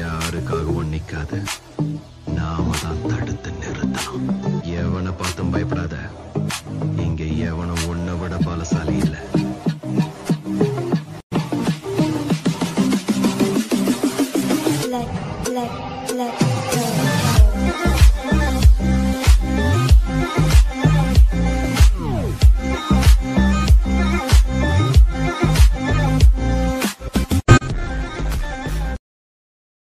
யாருக்காகவும் நிக்காத நாம தான் தடுத்து நிறுத்தணும் எவனை பார்த்தும் பயப்படாத இங்க எவனும் ஒன்ன விட பாலசாலி இல்ல Let, let, let.